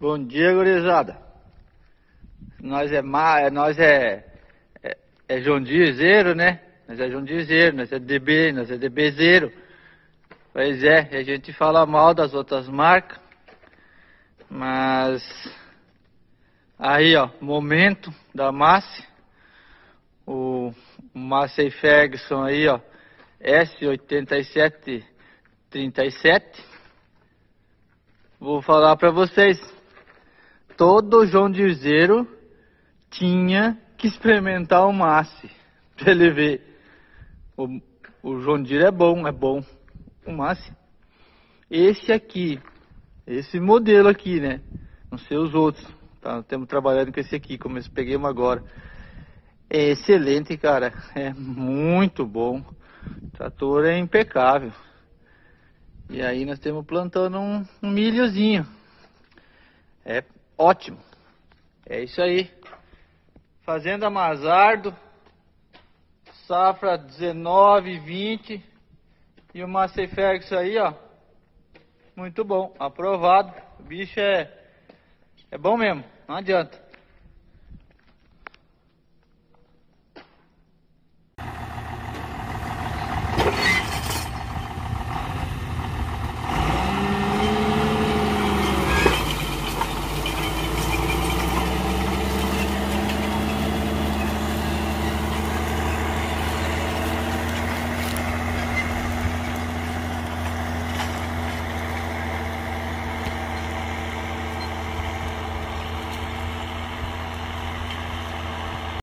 Bom dia, gurizada. Nós é, ma... nós é, é, é né? Nós é João Dizeiro, nós é DB, nós é DBzeiro. Pois é, a gente fala mal das outras marcas, mas aí ó, momento da Massi, o Massey Ferguson aí ó, S8737. Vou falar para vocês, todo João Dizeiro tinha que experimentar o Massi. Pra ele ver. O, o João Dire é bom, é bom. O Massi. Esse aqui, esse modelo aqui, né? Não sei os outros. Tá, estamos trabalhando com esse aqui, como eu peguei um agora. É excelente, cara. É muito bom. O trator é impecável. E aí nós temos plantando um, um milhozinho. É ótimo. É isso aí. Fazenda Mazardo. Safra 19, 20. E o Massey aí, ó. Muito bom. Aprovado. O bicho é, é bom mesmo. Não adianta.